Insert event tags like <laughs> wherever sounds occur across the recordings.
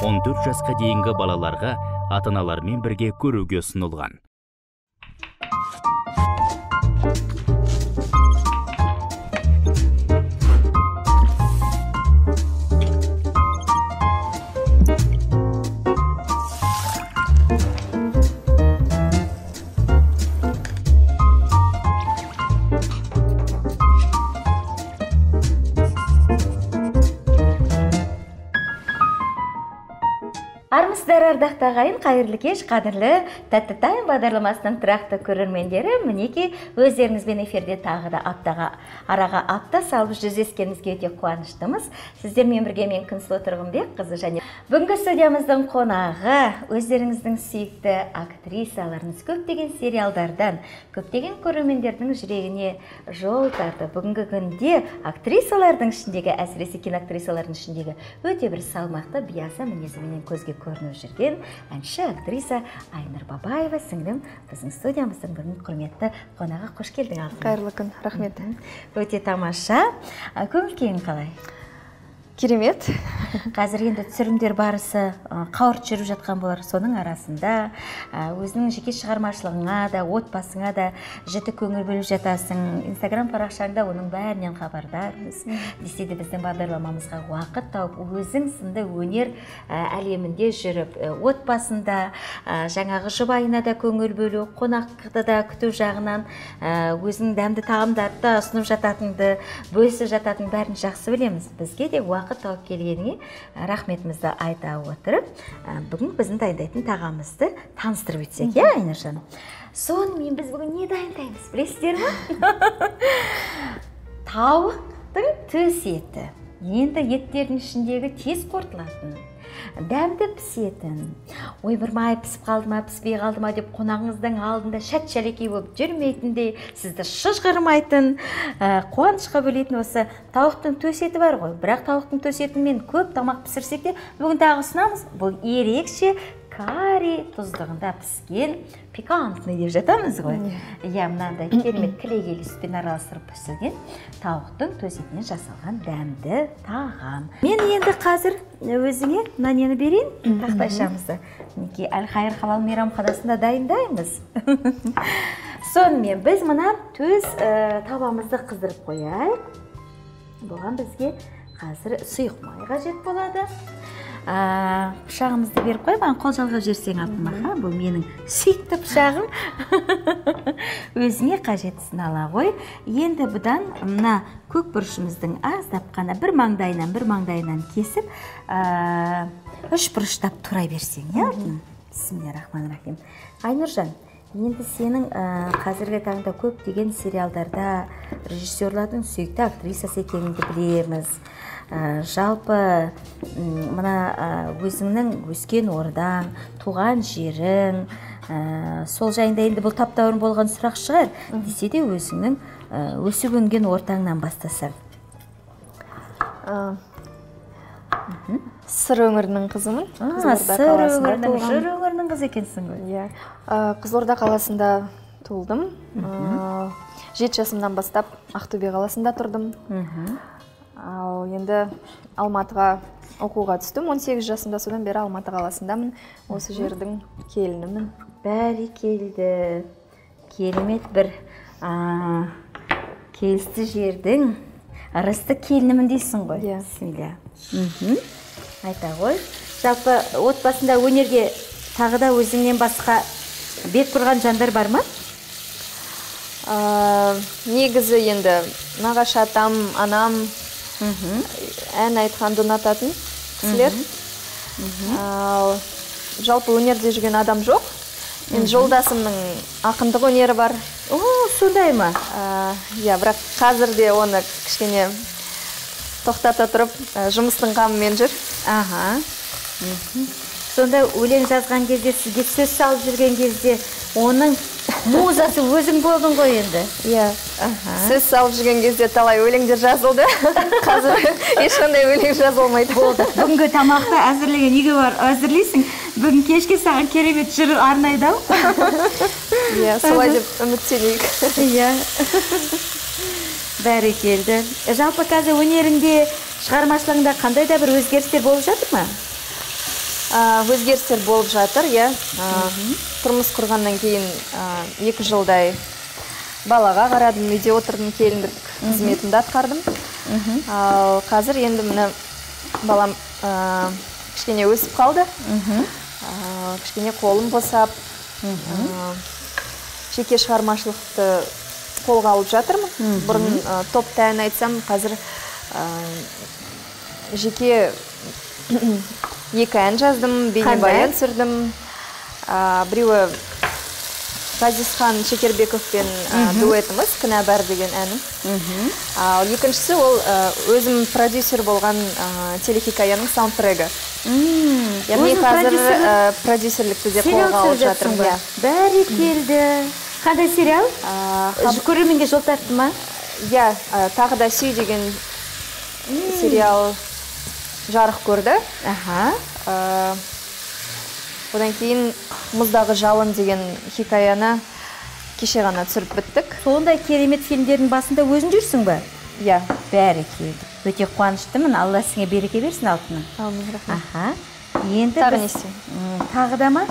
14 жасқа дейінгі балаларға ата аналармен бірге көруге ұсынылған. Ардақты ағайын қайырлы кеш қадірлі тәтті тайм бағдарламасының тұрақты көрермендері. Мінекей өздеріңізбен эфирде тағы да аптаға араға апта салып жүздескенімізге өте қуаныштымыз. Сіздермен бірге мен күнсұлу тұрғынбекқызы және бүгінгі студиямыздың қонағы өздеріңіздің сүйікті актрисаларыңыз. Көптеген сериалдардан көптеген көрермендердің жүрегіне жол тарды бүгінгі күнде актрисалардың ішіндегі әсіресе киноактрисалардың ішіндегі өте бір салмақты биязы мінезіменен көзге көрініп жүрген әнші актриса айнұр бабаева сіңлім біздің студиямыздың бүгін құрметті қонағы қош келдің алтыным қайырлы күн рахмет. Өте тамаша. Көңіл күйің қалай керемет. <laughs> Қазір енді түсірілімдер барысы қауырт жүріп жатқан болар соның арасында өзіңнің жеке шығармашылығыңа да отбасыңа да жіті көңіл бөліп жатасың. Инстаграм парақшаңда оның бәрінен хабардармыз. Десе де біздің бағдарламамызға уақыт тауып өзің сынды өнер әлемінде жүріп отбасында жаңағы жұбайына да көңіл бөлу қонақты да күту жағынан өзіңнің дәмді тағамдарды да ұсынып жататыныңды бөлісіп жататыныңды бәрін жақсы білеміз. Бізге де уақыт тауып келгеніңе рахметімізді айта отырып бүгін біздің дайындайтын тағамымызды таныстырып өтсек иә айнұржан? Сонымен біз бүгін не дайындаймыз білесіздер ма <laughs> тауықтың төс еті енді еттердің ішіндегі тез қорытылатын дәмді пісетін. Ойбырмай пісіп қалды ма піспей қалды ма деп қонағыңыздың алдында шәт шәлекей болып жүрмейтіндей сізді шыжғырмайтын қуанышқа бөлейтін осы тауықтың төс еті бар ғой. Бірақ тауықтың төс етімен көп тамақ пісірсек те бүгін тағы ұсынамыз. Бұл ерекше карри тұздығында піскен пикантный деп жатамыз ғой. Иә мынандай керемет кілегейлі сүтпен араластырып пісірген тауықтың төс етінен жасалған дәмді тағам. Мен енді қазір өзіңе мына нені берейін тақтайшамызды. Мінекей әл хайыр халал мейрамханасында дайындаймыз. <laughs> Сонымен біз мына төс табамызды қыздырып қояйық. Бұған бізге қазір сұйық май қажет болады. Пышағымызды беріп қой маған қол жалғап жіберсең алтыным аха бұл менің сүйікті пышағым. <laughs> Өзіңе қажеттісін ала ғой. Енді бұдан мына көк бұрышымыздың аздап қана бір маңдайынан бір маңдайынан кесіп үш бұрыштап турай берсең иә? Рахим айнұржан енді сенің қазіргі таңда көптеген сериалдарда режиссерлардың сүйікті актрисасы екеніңді білеміз. Жалпы мына өзіңнің өскен ордаң туған жерің сол жайында енді бұл таптаурын болған сұрақ шығар. Десе де өзіңнің өсіп өнген ортаңнан бастасақ сыр өңірінің қызымын сыр өңірінің өңірінің қызы екенсің ғой. Иә. Қызылорда қаласында туылдым. Жеті жасымнан бастап ақтөбе қаласында тұрдым. Ал енді алматыға оқуға түстім 18 жасымда содан бері алматы қаласындамын осы жердің келінімін. Бәрекелді керемет бір келісті жердің ырысты келінімін дейсің ғой иә. Бісмилля айта ғой. Жалпы отбасында өнерге тағы да өзіңнен басқа бет бұрған жандар бар ма? Негізі енді нағашы атам анам ән айтқанды ұнататын кісілер ал жалпы өнерде жүрген адам жоқ енді жолдасымның ақындық өнері бар. О сондай ма? Иә бірақ қазір де оны кішкене тоқтата тұрып жұмыстың қамымен жүр. Аха. Сонда өлең жазған кезде сізге сөз салып жүрген кезде оның музасы өзің болдың ғой енді. Иә. Сөз салып жүрген кезде талай өлеңдер жазылды. <laughs> Қазір ешқандай өлең жазылмайды. Болды. Бүгінгі тамақты әзірлеген үйге барып әзірлейсің. Бүгін кешке саған керемет жыр арнайды ау. <laughs> Иә солай деп үміттенейік. Иә. Бәрекелді жалпы қазір өнеріңде шығармашылығыңда қандай да бір өзгерістер болып жатыр ма? Өзгерістер болып жатыр иә? А, тұрмыс құрғаннан кейін а, екі жылдай балаға қарадым үйде отырдым келіндік қызметімді атқардым. Ал қазір енді міне балам а, кішкене өсіп қалды. А, кішкене қолым босап жеке шығармашылықты қолға алып жатырмын. Бұрын а, топта ән айтсам қазір жеке екі ән жаздым бейнебаян түсірдім А, біреуі ғазизхан шекербековпен а, дуэтіміз кінә бар деген әнім. Ал екіншісі ол өзім продюсер болған телехикаяның саундтрегі. Яғни қазір продюсерлікті де қолға алып жатырмын иә. бәрекелді қандай сериал? Көрерменге жол тартты ма? Иә тағы да сүй деген сериал. Жарық көрді. Аха. А, одан кейін мұздағы жалын деген хикаяны кеше ғана түсіріп біттік. Сондай керемет фильмдердің басында өзің жүрсің ба иә. Бәрекелді өте қуаныштымын алла сіңе береке берсін алтыным. Әумин рахмет. Аха. Енді Тағы не істеймін? Тағы да ма?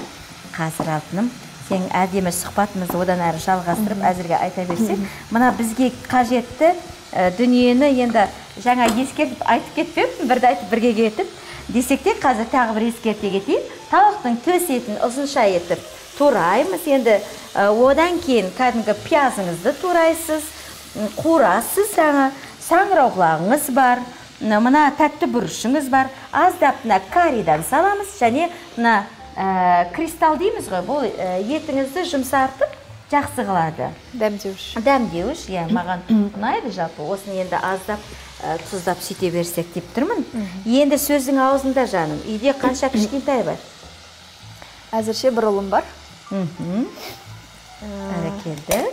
Қазір алтыным сен әдемі сұхбатымызды одан әрі жалғастырып әзірге айта берсек мына бізге қажетті ә, дүниені енді жаңа ескертіп айтып кетпеппін бірді айтып бірге кетіп. Десек те қазір тағы бір ескерте кетейін. Тауықтың төс етін ұзынша етіп тураймыз. Енді одан кейін кәдімгі пиязыңызды турайсыз қуырасыз жаңа саңырауқұлағыңыз бар мына- тәтті бұрышыңыз бар. Аздап мына каридан саламыз және мына ә, кристалл дейміз ғой бұл етіңізді жұмсартып жақсы қылады. Дәмдеуіш дәмдеуіш иә маған ұнайды жалпы. Осыны енді аздап ә, тұздап сөйте берсек деп тұрмын. Енді сөздің аузында жаным. Үйде қанша кішкентай бар? Әзірше бір ұлым бар. Бәрекелді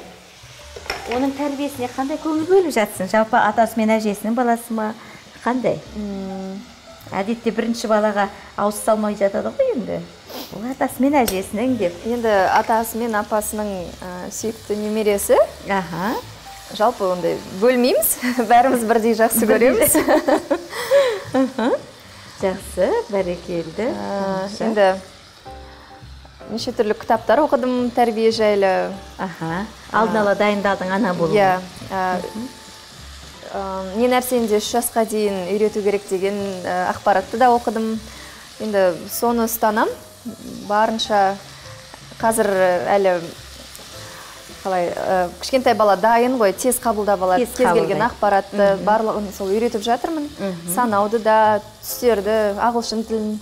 оның тәрбиесіне қандай көңіл бөліп жатсың жалпы атасы мен әжесінің баласы ма? Қандай? Әдетте бірінші балаға ауыз салмай жатады ғой енді. Ол атасы мен әжесінің деп. Енді атасы мен апасының ә, сүйікті немересі. Аха. Жалпы ондай бөлмейміз. <laughs> Бәріміз бірдей жақсы көреміз. <laughs> Жақсы. Бәрекелді. Енді неше түрлі кітаптар оқыдым тәрбие жайлы. Аха. Алдын ала дайындалдың ана болу иә. Не нәрсені де үш жасқа дейін үйрету керек деген ақпаратты да оқыдым. Енді соны ұстанам. Барынша қазір әлі қалай ә, кішкентай бала дайын ғой тез қабылдап алады Тез кез келген ақпаратты барлығын сол үйретіп жатырмын. Санауды да түстерді ағылшын тілін.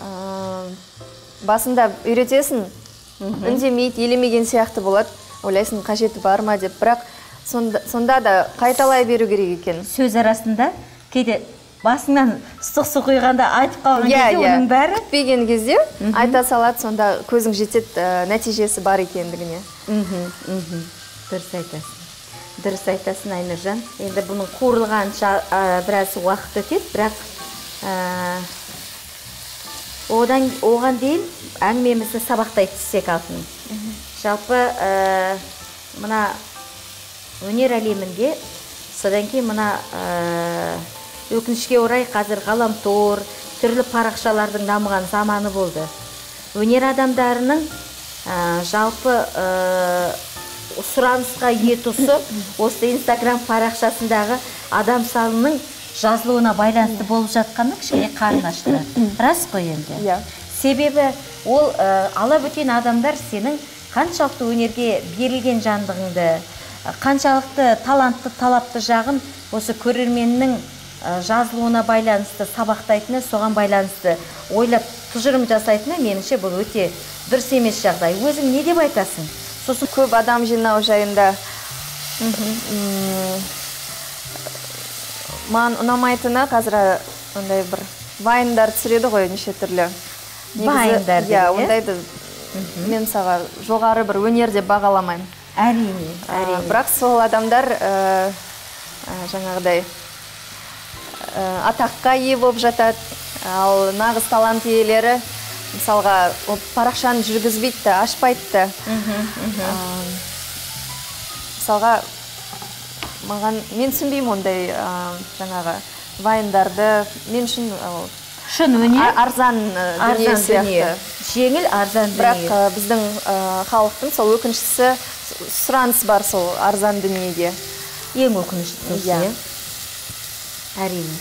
Ә, басында үйретесің үндемейді елемеген сияқты болады. Ойлайсың қажеті бар ма деп. Бірақ сонда, сонда да қайталай беру керек екен. Сөз арасында кейде басыңнан ыстық су құйғанда айтып қалған иә кезде иә. оның бәрі күтпеген кезде айта салады сонда көзің жетеді ә, нәтижесі бар екендігіне. Мхм мхм дұрыс айтасың. Дұрыс айтасың айнұржан. Енді бұның қуырылғанша ә, біраз уақыт өтеді бірақ ә, одан оған дейін әңгімемізді сабақтай түссек алтыным. Жалпы ә, мына өнер әлемінде содан кейін мына өкінішке орай қазір ғаламтор түрлі парақшалардың дамыған заманы болды. Өнер адамдарының ә, жалпы ә, сұранысқа ие тұсы <coughs> осы инстаграм парақшасындағы адам санының жазылуына байланысты болып жатқаны кішкене қарын ашты <coughs> рас қой енді? Иә. себебі ол ә, ала бөтен адамдар сенің қаншалықты өнерге берілген жандығыңды қаншалықты талантты талапты жағын осы көрерменнің жазылуына байланысты сабақтайтыны соған байланысты ойлап тұжырым жасайтыны меніңше бұл өте дұрыс емес жағдай. Өзің не деп айтасың? Сосын көп адам жинау жайында маған ұнамайтыны қазір андай бір вайндар түсіреді ғой неше түрлі. Вайндар иә иә? ондайды мен мысалға жоғары бір өнер деп бағаламаймын. Әрине әрине. бірақ сол адамдар ә, жаңағыдай атаққа ие болып жатады ал нағыз талант иелері мысалға ол парақшаны жүргізбейді да ашпайды да мысалға маған мен түсінбеймін ондай жаңағы вайндарды. Мен үшін ол шын өнер. арзан э, дүние арзан дүние. сияқты. Жеңіл арзан бірақ э, біздің э, халықтың сол өкініштісі сұраныс бар сол арзан дүниеге. Ең өкініштісі. Иә. Әрине.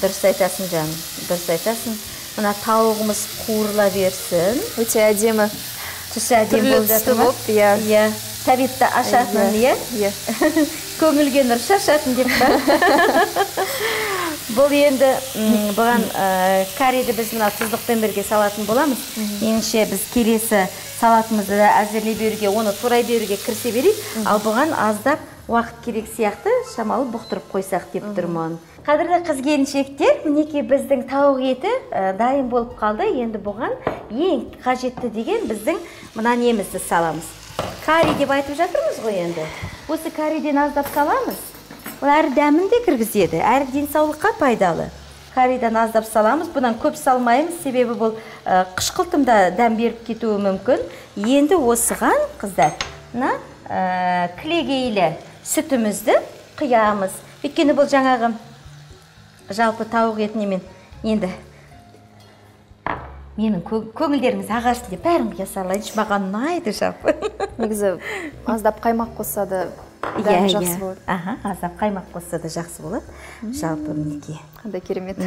Дұрыс айтасың жаным дұрыс айтасың. Мына тауығымыз қуырыла берсін. Өте әдемі. Түсі әдемі болып жатыр ма? болып, иә. иә. Тәбетті ашатын иә? иә. <laughs> Көңілге нұр шашатын деп па? <laughs> Бұл енді бұған ә, карриді біз мына тұздықпен бірге салатын боламыз. Меніңше біз келесі салатымызды да әзірлей беруге оны турай беруге кірісе берейік. Ал бұған аздап уақыт керек сияқты шамалы бұқтырып қойсақ деп тұрмын. Қадірлі қыз келіншектер мінекей біздің тауық еті дайын болып қалды. Енді бұған ең қажетті деген біздің мына немізді саламыз. Карри деп айтып жатырмыз ғой енді. Осы карриден аздап саламыз. Ол әрі дәмін де кіргізеді әрі денсаулыққа пайдалы. Карридан аздап саламыз. Бұдан көп салмаймыз. Себебі бұл қышқылтымда дәм беріп кетуі мүмкін. Енді осыған қыздар мына кілегейлі сүтімізді құямыз өйткені бұл жаңағы жалпы тауық етіне мен енді менің кө- көңілдеріңіз ағасын деп бәрін құя салайыншы маған ұнайды жалпы. Негізі <laughs> аздап қаймақ қосса да иә жақсы иә. болады. Аха аздап қаймақ қосса да жақсы болады. Жалпы мінекей. Қандай керемет.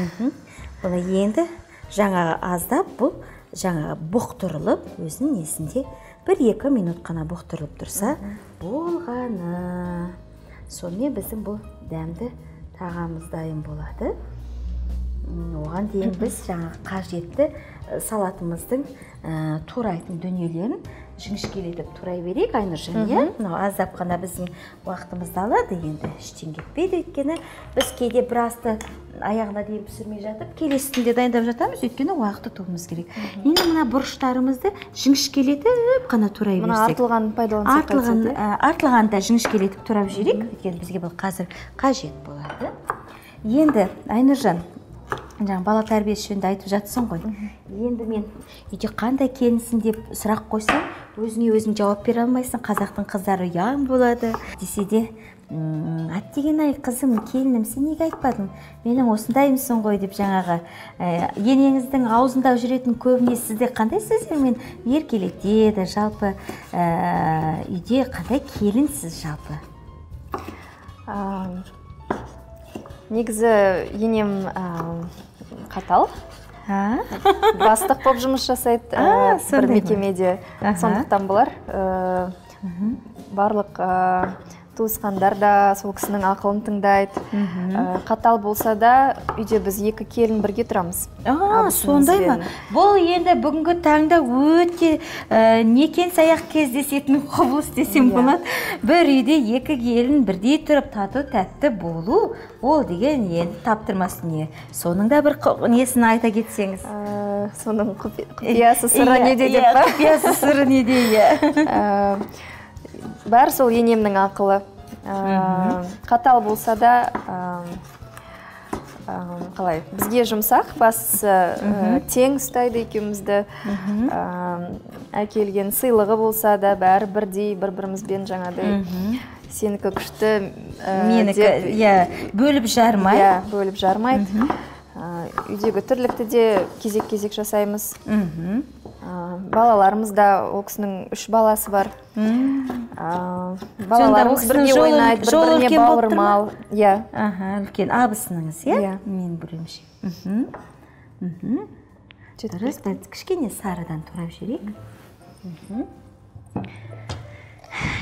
Бұны енді жаңағы аздап бұл жаңағы бұқтырылып өзінің несінде бір екі минут қана бұқтырылып тұрса болғаны. Сонымен біздің бұл дәмді тағамыз дайын болады. Оған дейін біз жаңағы қажетті салатымыздың турайтын дүниелерін жіңішкелетіп турай берейік айнұржан иә мынау аздап қана біздің уақытымызды алады. Енді іштен кетпейді өйткені біз кейде бір асты аяғына дейін пісірмей жатып келесісінде дайындап жатамыз. Өйткені уақыт ұтуымыз керек. Енді мына бұрыштарымызды жіңішкелетіп қана турай мына берсек. артылғанын пайдалансақ артылған ә, артылғанды да жіңішкелетіп турап жіберейік. Өйткені бізге бұл қазір қажет болады. Енді айнұржан жаңа бала тәрбиесі жөнінде айтып жатсың ғой. Енді мен үйде қандай келінсің деп сұрақ қойсам өзіңе өзің жауап бере алмайсың. Қазақтың қыздары ұяң болады. Десе де «М, әттеген-ай қызым келінім сен неге айтпадың? Менің осындаймысың ғой деп жаңағы ә, енеңіздің аузында жүретін көбіне сізде қандай сөздермен еркелетеді жалпы ә, үйде қандай келінсіз жалпы? А, негізі енем қатал. Бастық болып жұмыс жасайды ә, сондай бір мекемеде. Сондықтан болар ә, барлық ә, туысқандар да сол кісінің ақылын тыңдайды. Ә, қатал болса да үйде біз екі келін бірге тұрамыз. А, сондай ма? бұл енді бүгінгі таңда өте ә, некен саяқ кездесетін құбылыс десем Иә. болады. Бір үйде екі келін бірдей тұрып тату тәтті болу ол деген енді таптырмас дүние. Соның да бір несін айта кетсеңіз? Ә, соның құпи- құпиясы сыры Иә, неде иә, деп па? құпиясы сыры неде иә. <laughs> бәрі сол енемнің ақылы. Ә, қатал болса да ә, ә, қалай бізге жұмсақ бастысы ә, тең ұстайды екеумізді. Әкелген сыйлығы болса да бәрі бірдей бір бірімізбен жаңағыдай сенікі күшті менікі иә бөліп жармай. иә бөліп жармайды. Үйдегі тірлікті де кезек кезек жасаймыз. Мхм Ә, балаларымыз да ол кісінің үш баласы бар. Балаларымыз бірге ойнайды бір біріне бауырмал. иә. Үлкен абысыныңыз иә? Иә. менің білуімше дұрыс біз кішкене сарыдан турап жіберейік.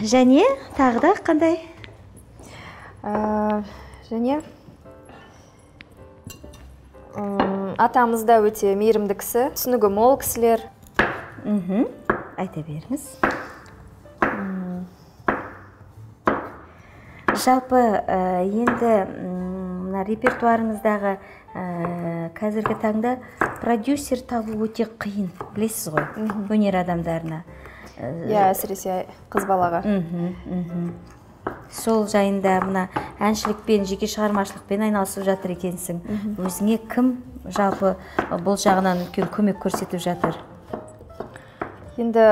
Және тағы да қандай? Және атамыз да өте мейірімді кісі. Түсінігі мол кісілер. Мхм айта беріңіз. Жалпы ә, енді мына репертуарыңыздағы ә, қазіргі таңда продюсер табу өте қиын білесіз ғой өнер адамдарына. Иә әсіресе қыз балаға. Мхм мхм. Сол жайында мына әншілікпен жеке шығармашылықпен айналысып жатыр екенсің. Өзіңе кім жалпы бұл жағынан үлкен көмек көрсетіп жатыр? Енді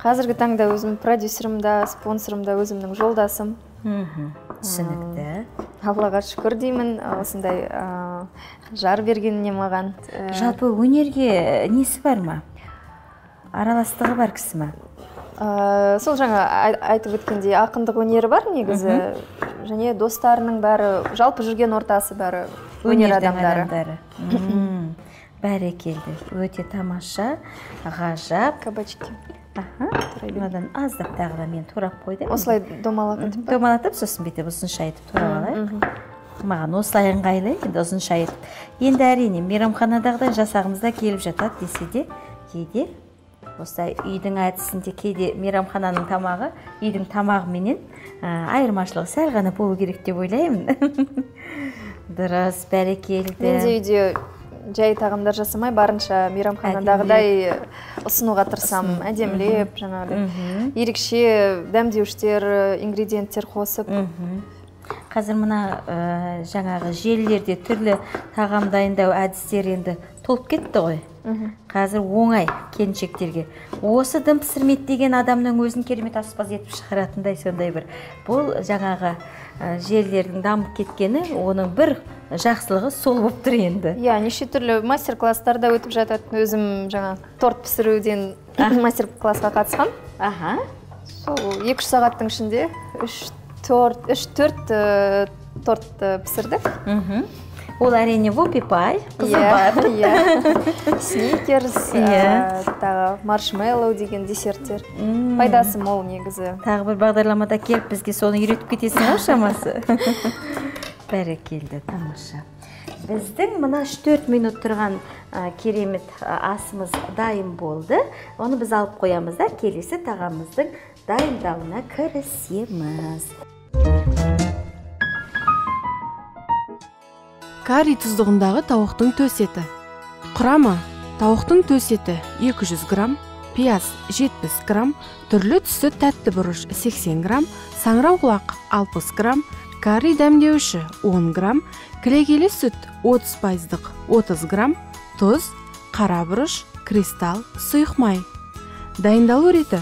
қазіргі таңда өзім продюсерім да спонсорым да өзімнің жолдасым. Мхм түсінікті. Аллаға шүкір деймін осындай ә, жар бергеніне маған жалпы өнерге несі бар ма? Араластығы бар кісі ма? Ә, сол жаңа ай- айтып өткендей ақындық өнері бар негізі. Және достарының бәрі жалпы жүрген ортасы бәрі өнер адамдары. адамдары. Бәрекелді өте тамаша ғажап. Кабачки. Аха. Мынадан аздап тағы да мен турап қойдым. Осылай па? Домалатып сосын бүйтіп ұзынша етіп турап алайық. маған осылай ыңғайлы енді ұзынша етіп енді әрине мейрамханадағыдай жасағымызда келіп жатады десе де кейде осы үйдің әдісінде кейде мейрамхананың тамағы үйдің тамағыменен айырмашылығы сәл ғана болу керек деп ойлаймын. <laughs> Дұрыс бәрекелді. Мен де үйде жай тағамдар жасамай барынша мейрамханадағыдай ұсынуға тырысамын әдемілеп жаңағыдай. Ерекше дәмдеуіштер ингредиенттер қосып. Қазір мына ә, жаңағы желілерде түрлі тағам дайындау әдістері енді толып кетті ғой. Қазір оңай келіншектерге. Осы дым пісірмейді деген адамның өзін керемет аспаз етіп шығаратындай сондай бір. Бұл жаңағы ә, желілердің дамып кеткені оның бір жақсылығы сол болып тұр енді. Иә неше түрлі мастер класстар да өтіп жатады өзім жаңа торт пісіруден <coughs> мастер классқа қатысқам. Аха. Сол екі үш сағаттың ішінде үш төрт үш төрт э, торт э, пісірдік. Мхм. Ол әрине вопи пай. Қызы иә <laughs> сникерс Иә. тағы маршмеллоу деген десерттер. Пайдасы мол негізі. Тағы бір бағдарламада келіп бізге соны үйретіп кетесің ау шамасы. <laughs> Бәрекелді тамаша. Біздің мына үш төрт минут тұрған ә, керемет асымыз дайын болды. Оны біз алып қоямыз да келесі тағамымыздың дайындауына кірісеміз. Карри тұздығындағы тауықтың төс еті құрамы тауықтың төс еті 200 грамм пияз 70 грамм түрлі түсті тәтті бұрыш 80 грамм саңырауқұлақ 60 грамм карри дәмдеуші 10 грамм кілегейлі сүт 30 пайыздық 30 грамм тұз қара бұрыш кристалл сұйық май. Дайындалу реті.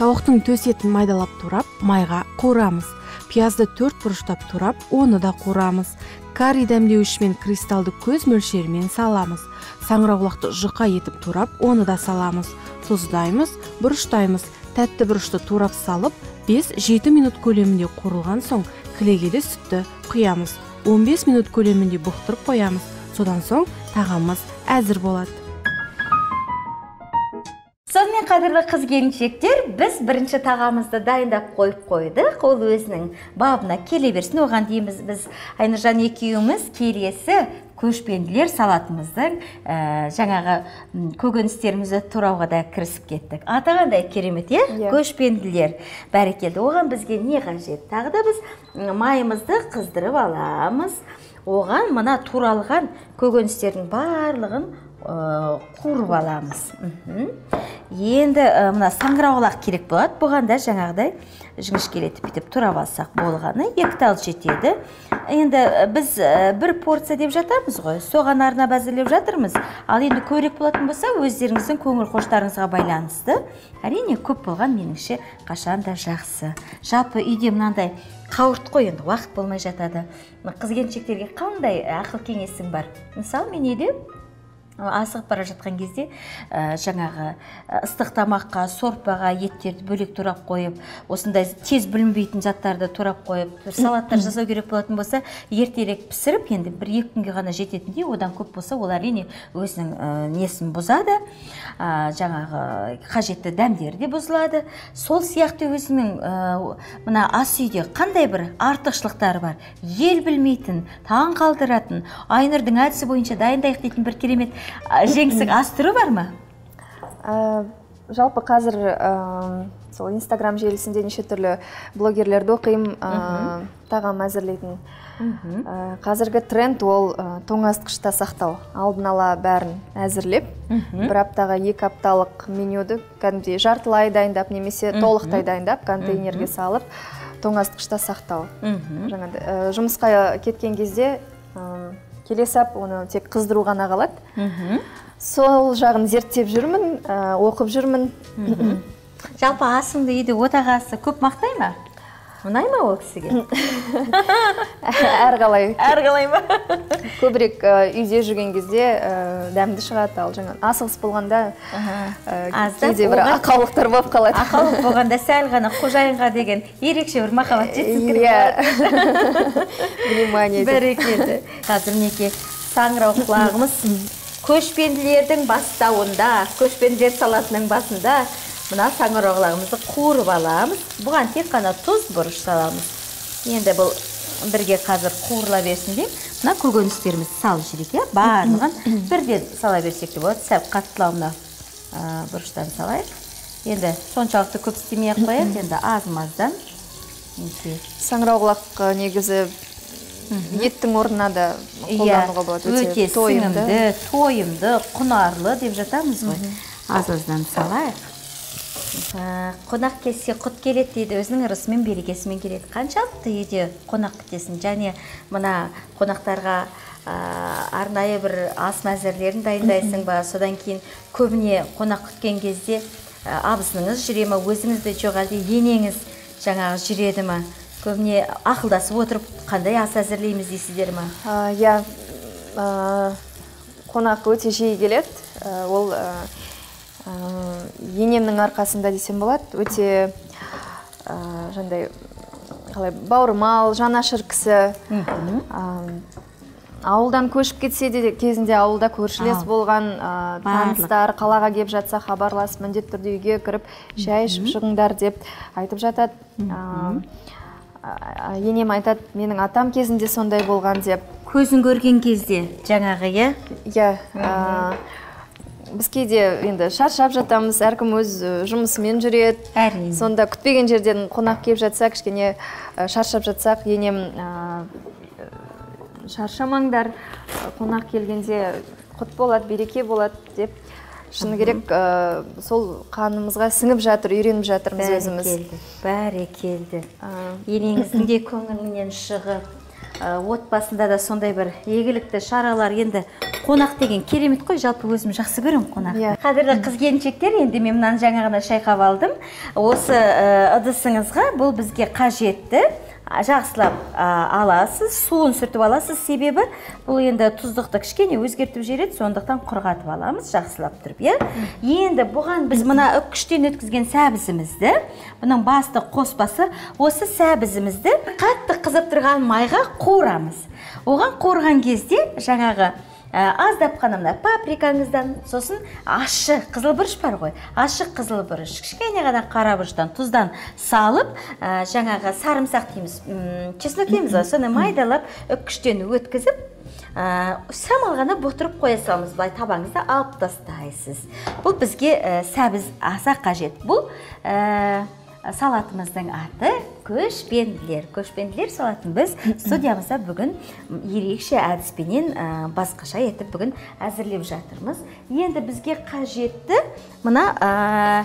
Тауықтың төс етін майдалап турап майға қуырамыз. Пиязды төрт бұрыштап турап оны да қуырамыз. Карри дәмдеуішімен кристалды көз мөлшерімен саламыз. Саңырауқұлақты жұқа етіп турап оны да саламыз. Тұздаймыз бұрыштаймыз. Тәтті бұрышты турап салып 5-7 минут көлемінде қуырылған соң кілегейлі сүтті құямыз. 15 минут көлемінде бұқтырып қоямыз. Содан соң тағамымыз әзір болады. Қадірлі қыз келіншектер біз бірінші тағамымызды дайындап қойып қойдық. Ол өзінің бабына келе берсін. Оған дейміз біз айнұржан екеуміз келесі көшпенділер салатымыздың ә, жаңағы көкөністерімізді турауға да кірісіп кеттік. Аты қандай? Керемет иә? Иә. көшпенділер. Бәрекелді. Оған бізге не қажет? Тағы да біз майымызды қыздырып аламыз. Оған мына туралған көкөністердің барлығын қуырып аламыз. Енді ә, мына саңырауқұлақ керек болады. Бұған да жаңағыдай жіңішкелетіп бүйтіп турап алсақ болғаны екі тал жетеді. Енді ә, біз бір порция деп жатамыз ғой. Соған арнап әзірлеп жатырмыз. Ал енді көбірек болатын болса өздеріңіздің көңіл хоштарыңызға байланысты. Әрине көп болған меніңше қашан да жақсы. Жалпы үйде мынандай қауырт қой енді уақыт болмай жатады. Қыз келіншектерге қандай ақыл кеңесің бар? Мысалы мен үйде асығып бара жатқан кезде ә, жаңағы ыстық тамаққа сорпаға еттерді бөлек турап қойып осындай тез бүлінбейтін заттарды турап қойып бір салаттар жасау керек болатын болса ертерек пісіріп енді бір екі күнге ғана жететіндей одан көп болса ол әрине өзінің ә, несін бұзады. Ә, жаңағы қажетті дәмдері де бұзылады. Сол сияқты өзінің ә, мына ас үйде қандай бір артықшылықтары бар? Ел білмейтін таң қалдыратын айнұрдың әдісі бойынша дайындайық дейтін бір керемет жеңсік ас түрі бар ма? Ә, жалпы қазір ә, сол инстаграм желісінде неше түрлі блогерлерді оқимын ә, тағам әзірлейтін. Ә, қазіргі тренд ол ә, тоңазытқышта сақтау. Алдын ала бәрін әзірлеп бір аптаға екі апталық менюді кәдімгідей жартылай дайындап немесе толықтай дайындап контейнерге салып тоңазытқышта сақтау. Жаңағыдай жұмысқа кеткен кезде ә, келесі ап оны тек қыздыру ғана қалады. Мхм. Сол жағын зерттеп жүрмін ә, оқып жүрмін. Жалпы асыңды үйде отағасы көп мақтай ма? Ұнай ма ол кісіге? <laughs> Әрқалай. Әрқалай ма? <laughs> Көбірек үйде жүрген кезде дәмді шығады ал жаңағы асығыс болғанда кейде бір ақаулықтар болып қалады. Ақаулық <laughs> болғанда сәл ғана қожайынға деген ерекше бір махаббат жеткізгілік иә. внимание бәрекелді. Қазір мінекей саңырау құлағымыз көшпенділердің бастауында көшпенділер салатының басында мына саңырау құлағымызды қуырып аламыз. Бұған тек қана тұз бұрыш саламыз. Енді бұл бірге қазір қуырыла берсін деп мына көкөністерімізді салып жіберейік иә? Барлығын <coughs> бірден сала берсек те болады. Сәл қаттылау мына бұрыштан салайық. Енді соншалықты көп істемей ақ қояйық. Енді аз маздан саңырауқұлақ ә, негізі еттің орнына да қолдануға болады. Иә, өте тойымды. сіңімді тойымды құнарлы деп жатамыз ғой. Аз аздан салайық. Қонақ келсе құт келеді дейді. Өзінің ырысымен берекесімен келеді. Қаншалықты үйде қонақ күтесің? Және мына қонақтарға ә, арнайы бір ас мәзірлерін дайындайсың ба? Содан кейін көбіне қонақ күткен кезде ә, абысыныңыз жүре ма? Өзіңіз де жоқ әлде енеңіз жаңағы жүреді ма? Көбіне ақылдасып отырып қандай ас әзірлейміз дейсіздер ма? Иә қонақ өте жиі келеді. Ә, ол ә, енемнің арқасында десем болады. Өте ә, жаңағыдай қалай бауырмал жанашыр кісі. Ә, ауылдан көшіп кетсе де кезінде ауылда көршілес болған ә, таныстар қалаға келіп жатса хабарласып міндетті түрде үйге кіріп шай ішіп шығыңдар деп айтып жатады. Ә, енем айтады менің атам кезінде сондай болған деп. Көзін көрген кезде жаңағы иә? Иә біз кейде енді шаршап жатамыз әркім өз жұмысымен жүреді. Әрине. Сонда күтпеген жерден қонақ келіп жатса кішкене шаршап жатсақ енем ә, шаршамаңдар қонақ келгенде құт болады береке болады деп. Шыны керек ә, сол қанымызға сіңіп жатыр үйреніп жатырмыз өзіміз. бәрекелді бәрекелді Ә, енеңіздің де көңілінен шығып отбасында да сондай бір игілікті шаралар енді қонақ деген керемет қой жалпы өзім жақсы көремін қонақты Иә. қадірлі қыз келіншектер енді мен мынаны жаңа ғана шайқап алдым. Осы ә, ыдысыңызға бұл бізге қажетті. Жақсылап аласыз суын сүртіп аласыз. Себебі бұл енді тұздықты кішкене өзгертіп жібереді сондықтан құрғатып аламыз жақсылап тұрып иә? Енді бұған біз мына үккіштен өткізген сәбізімізді бұның басты қоспасы осы сәбізімізді қатты қызып тұрған майға қуырамыз. Оған қуырған кезде жаңағы аздап қана мына паприкаңыздан. Сосын ащы қызылбұрыш бар ғой. Ащы қызылбұрыш. Кішкене ғана қара бұрыштан тұздан салып ә, жаңағы сарымсақ дейміз чеснок дейміз ғой. Соны майдалап үккіштен өткізіп ә, самал ғана бұқтырып қоя саламыз. Былай табаңызда алып тастайсыз. Бұл бізге ә, сәбіз аса қажет. Бұл ә, салатымыздың аты көшпенділер. Көшпенділер салатын біз студиямызда бүгін ерекше әдіспенен басқаша етіп бүгін әзірлеп жатырмыз. Енді бізге қажетті мына ә,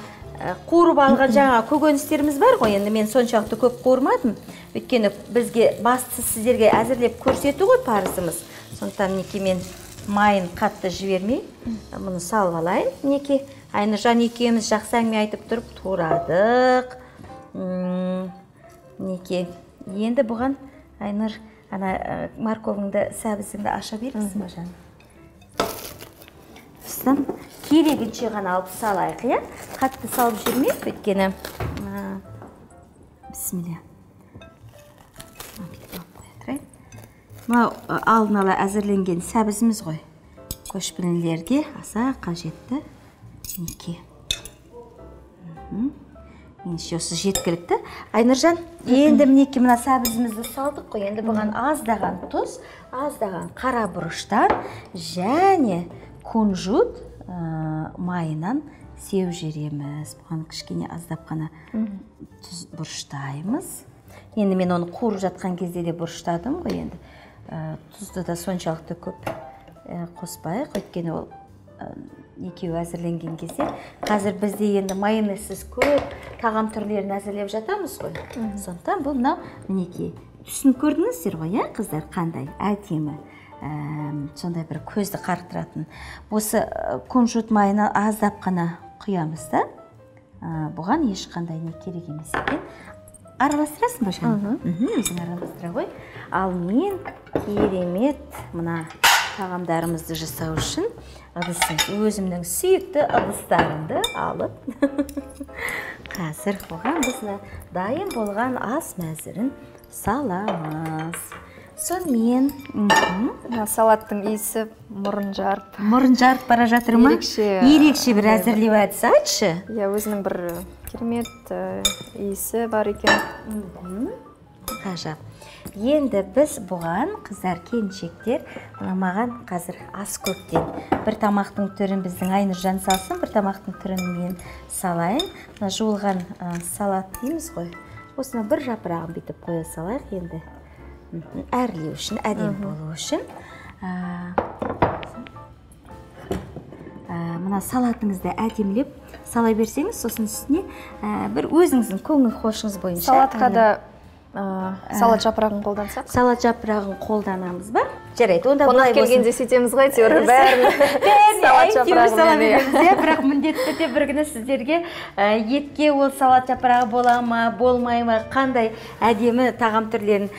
қуырып алған жаңа көкөністеріміз бар ғой. Енді мен соншалықты көп қуырмадым. Өйткені бізге бастысы сіздерге әзірлеп көрсету ғой парызымыз. Сондықтан мінекей мен майын қатты жібермей мұны салып алайын. Мінекей айнұржан екеуміз жақсы әңгіме айтып тұрып турадық. М, мінекей енді бұған айнұр ана морковыңды сәбізіңді аша бересің ба жаным? Сосын керегінше ғана алып салайық иә? Қатты салып жүрмейік өйткені. Тұрайын мынау алдын ала әзірленген сәбізіміз ғой. Көшпенділерге аса қажетті мінекей меніңше осы жеткілікті айнұржан енді мінекей мына сәбізімізді салдық қой. Енді бұған аздаған тұз аздаған қара бұрыштан және кунжут ә, майынан сеуіп жібереміз. Бұған кішкене аздап қана тұз бұрыштаймыз. Енді мен оны қуырып жатқан кезде де бұрыштадым ғой енді. Ә, тұзды да соншалықты көп ә, қоспайық. Өйткені ол екеуі әзірленген кезде қазір бізде енді майонезсіз көп тағам түрлерін әзірлеп жатамыз ғой. Сондықтан бұл мынау мінекей түсін көрдіңіздер ғой иә қыздар қандай әдемі Әм, сондай бір көзді қарықтыратын осы ә, кунжут майына аздап қана құямыз да ә, бұған ешқандай не керек емес екен. Араластырасың ба жаным өзің араластыра ғой. Ал мен керемет мына тағамдарымызды жасау үшін ыдысым өзімнің сүйікті ыдыстарымды алып <laughs> қазір оған біз дайын болған ас мәзірін саламыз. Сонымен мына салаттың иісі мұрын жарып. Мұрын жарып бара жатыр ма? Ерекше. ерекше бір әзірлеп айтшы иә өзінің бір керемет иісі бар екен. Ғажап. Енді біз бұған қыздар келіншектер мына маған қазір ас көптен бір тамақтың түрін біздің айнұржан салсын бір тамақтың түрін мен салайын. Мына жуылған ә, салат дейміз ғой. Осына бір жапырағын бүйтіп қоя салайық енді. Әрлеу үшін әдемі болу үшін. Ә, ә, мына салатыңызды әдемілеп сала берсеңіз сосын үстіне ә, бір өзіңіздің көңіл хошыңыз бойынша салатқа да ә, салат жапырағын қолдансақ? Салат жапырағын қолданамыз ба? Жарайды онда қонақ келгенде сөйтеміз ғой <laughs> әйтеуір бәрін салат жапырағымен бірақ міндетті түрде бір күні сіздерге етке ол салат жапырағы бола ма болмай ма қандай әдемі тағам түрлерін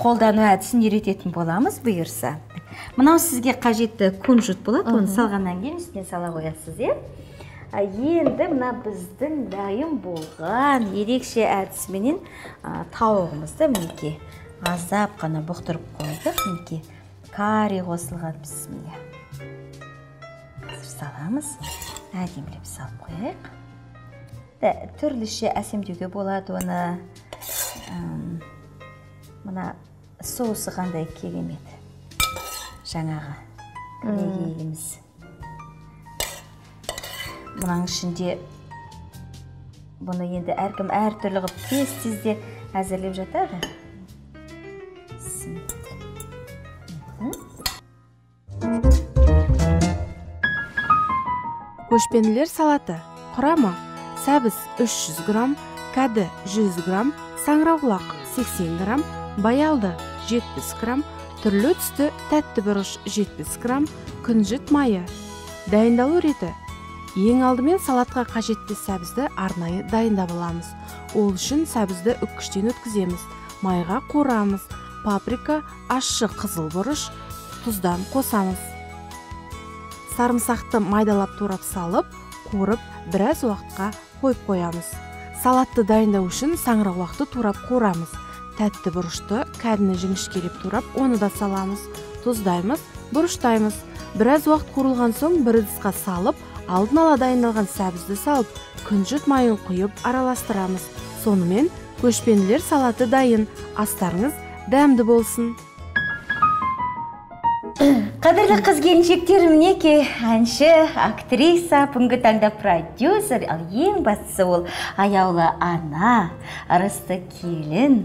қолдану әдісін үйрететін боламыз бұйырса. Мынау сізге қажетті кунжут болады оны салғаннан кейін үстіне сала қоясыз иә? Енді мына біздің дайын болған ерекше әдісіменен тауығымызды мінекей аздап қана бұқтырып қойдық. Мінекей карри қосылған бісміллә. Қазір саламыз. Әдемілеп салып қояйық. Түрліше әсемдеуге болады оны. Мына соусы қандай керемет. Жаңағы еліміз мынаның ішінде бұны енді әркім әртүрлі қылып тез тезде әзірлеп жатады. Көшпенділер салаты. Құрамы сәбіз 300 грамм кәді 100 грамм саңырауқұлақ 80 грамм баялды 70 грамм түрлі түсті тәтті бұрыш 70 грамм күнжіт майы. Дайындалу реті ең алдымен салатқа қажетті сәбізді арнайы дайындап аламыз. Ол үшін сәбізді үккіштен өткіземіз. Майға қуырамыз. Паприка ащы қызыл бұрыш тұздан қосамыз. Сарымсақты майдалап турап салып қуырып біраз уақытқа қойып қоямыз. Салатты дайындау үшін саңырауқұлақты турап қуырамыз. Тәтті бұрышты кәдіні жіңішкелеп турап оны да саламыз. Тұздаймыз бұрыштаймыз. Біраз уақыт қуырылған соң бір ыдысқа салып алдын ала дайындалған сәбізді салып күнжіт майын құйып араластырамыз. Сонымен көшпенділер салаты дайын. Астарыңыз дәмді болсын. Қадірлі қыз келіншектер мінекей әнші актриса бүгінгі таңда продюсер ал ең бастысы ол аяулы ана ырысты келін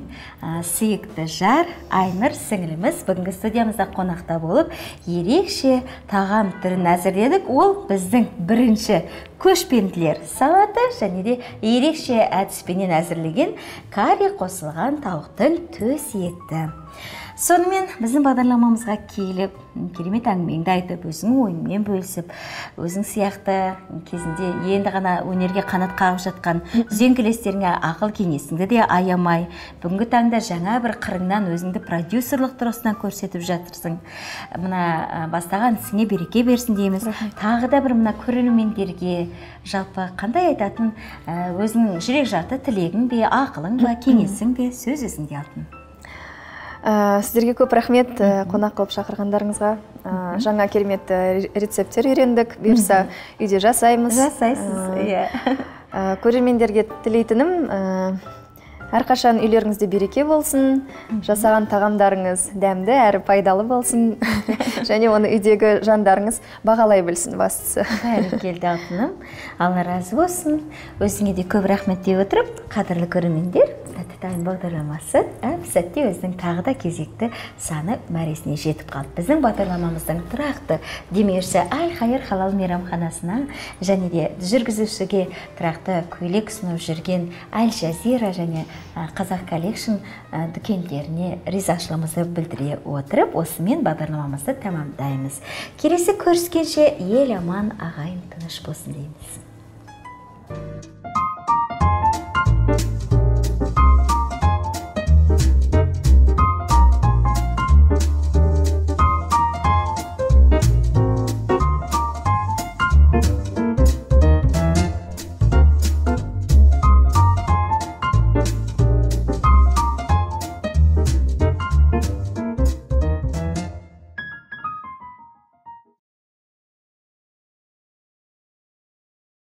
сүйікті жар айнұр сіңіліміз бүгінгі студиямызда қонақта болып ерекше тағам түрін әзірледік. Ол біздің бірінші көшпенділер салаты және де ерекше әдіспенен әзірлеген карри қосылған тауықтың төс еті сонымен біздің бағдарламамызға келіп керемет әңгімеңді айтып өзіңнің ойыңмен бөлісіп өзің сияқты кезінде енді ғана өнерге қанат қағып жатқан үзеңгілестеріңе ақыл кеңесіңді де аямай бүгінгі таңда жаңа бір қырыңнан өзіңді продюсерлық тұрғысынан көрсетіп жатырсың. Мына бастаған ісіңе береке берсін дейміз. Тағы да бір мына көрермендерге жалпы қандай айтатын ә, өзіңнің жүрек жарды тілегің бе ақылың ба кеңесің бе сөз өзіңде алтын? Ә, сіздерге көп рахмет ә, қонақ қылып шақырғандарыңызға. Ә, жаңа керемет ә, рецепттер үйрендік. Бұйырса үйде жасаймыз. Жасайсыз иә. ә, көрермендерге тілейтінім әрқашан үйлеріңізде береке болсын жасаған тағамдарыңыз дәмді әрі пайдалы болсын. <laughs> Және оны үйдегі жандарыңыз бағалай білсін бастысы. Бәрекелді алтыным. <laughs> Алла разы болсын. Өзіңе де көп рахмет дей отырып қадірлі көрермендер. Тәтті тағам бағдарламасы әп сәтте өзінің тағы да кезекті саны мәресіне жетіп қалды. Біздің бағдарламамыздың тұрақты демеушісі әл хайыр халал мейрамханасына және де жүргізушіге тұрақты көйлек ұсынып жүрген әл жазира және ә, қазақ коллекшн ә, дүкендеріне ризашылығымызды білдіре отырып осымен бағдарламамызды тәмамдаймыз. Келесі көріскенше ел аман ағайын тыныш болсын дейміз.